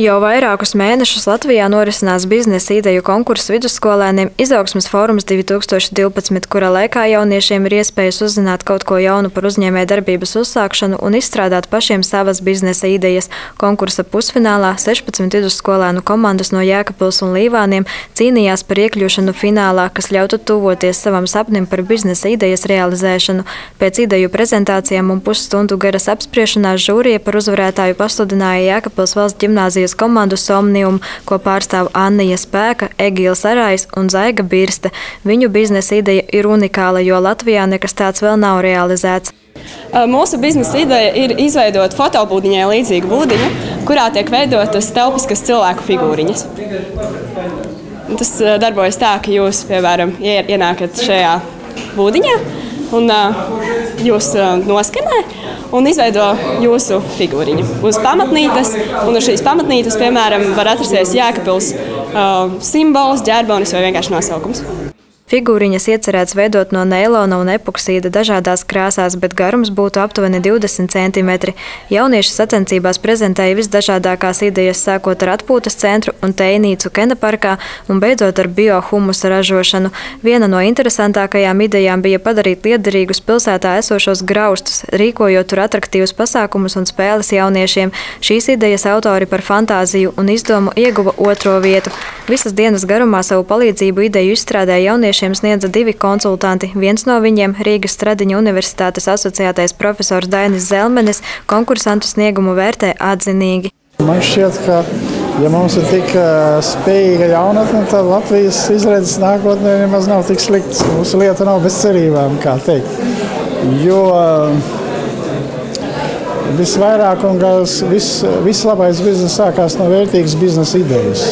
Jau vairākus mēnešus Latvijā norisinās biznesa ideju konkurss vidusskolēniem Izaugsmas fórums 2012, kura laikā jauniešiem ir iespējas uzzināt kaut ko jaunu par uzņēmē darbības uzsākšanu un izstrādāt pašiem savas biznesa idejas. Konkursa pusfinālā 16 vidusskolēnu komandas no Jēkabils un Līvāniem cīnījās par iekļūšanu finālā, kas ļautu tuvoties savam sapnim par biznesa idejas realizēšanu. Pēc ideju prezentācijām un pusstundu garas apspriešanās žūrija par uzvarētāju pasludināja Jēkabils valsts ģimnāzijas Latvijas komandu Somnium, ko pārstāv Annija Spēka, Egīls Arājs un Zaiga Birste. Viņu biznesa ideja ir unikāla, jo Latvijā nekas tāds vēl nav realizēts. Mūsu biznesa ideja ir izveidot fotobūdiņai līdzīgu būdiņu, kurā tiek veidotas telpiskas cilvēku figūriņas. Tas darbojas tā, ka jūs, piemēram, ienākat šajā būdiņā un jūs noskanē un izveido jūsu figūriņu uz pamatnītes. Un uz šīs pamatnītes, piemēram, var atrasties Jēkabils uh, simbols, ģerbonis vai vienkārši nosaukums. Figūriņas iecerēts veidot no neilona un epoksīda dažādās krāsās, bet garums būtu aptuveni 20 cm. Jaunieši sacensībās prezentēja visdažādākās idejas, sākot ar atpūtas centru un teinīcu Kena parkā un beidzot ar biohumusa ražošanu. Viena no interesantākajām idejām bija padarīt liederīgus pilsētā esošos graustus, rīkojot tur atraktīvus pasākumus un spēles jauniešiem. Šīs idejas autori par fantāziju un izdomu ieguva otro vietu. Visas dienas garumā savu palīdzību ideju izstrādē jaunieši jauniešiem sniedza divi konsultanti. Viens no viņiem - Rīgas Stradiņa universitātes asociētais profesors Dainis Zelmenis - konkursantu sniegumu vērtē atzinīgi. Man šķiet, ka, ja mums ir tik spējīga jaunatne, tad Latvijas izredzes nākotnē nemaz nav tik sliktas. Mūsu lieta nav bez cerībām, kā teikt. Jo visvairāk un vis, vislabais biznesa sākās no vērtīgas biznesa idejas.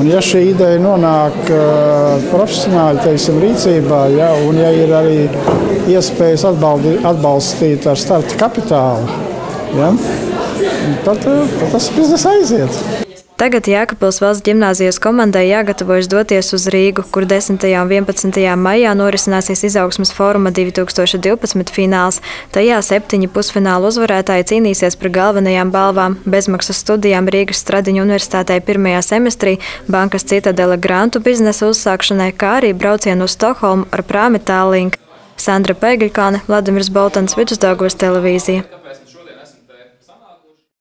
Un, ja šī ideja nonāk uh, profesionāļu teiksim, rīcībā, ja, un ja ir arī iespējas atbaldi, atbalstīt ar starta kapitālu, ja, tad, tad tas biznesa aiziet. Tagad Jēkabils valsts ģimnāzijas komandai jāgatavojas doties uz Rīgu, kur 10. un 11. maijā norisināsies izaugsmas fóruma 2012 fināls. Tajā septiņi pusfināla uzvarētāji cīnīsies par galvenajām balvām - bezmaksas studijām Rīgas Stradiņu universitātē pirmajā semestrī, bankas citadela grantu biznesa uzsākšanai, kā arī braucienu uz Stokholmu ar prāmi Tālink. Sandra Pēgaļkāne, Vladimirs Boltons, Vidusdaugos televīzija.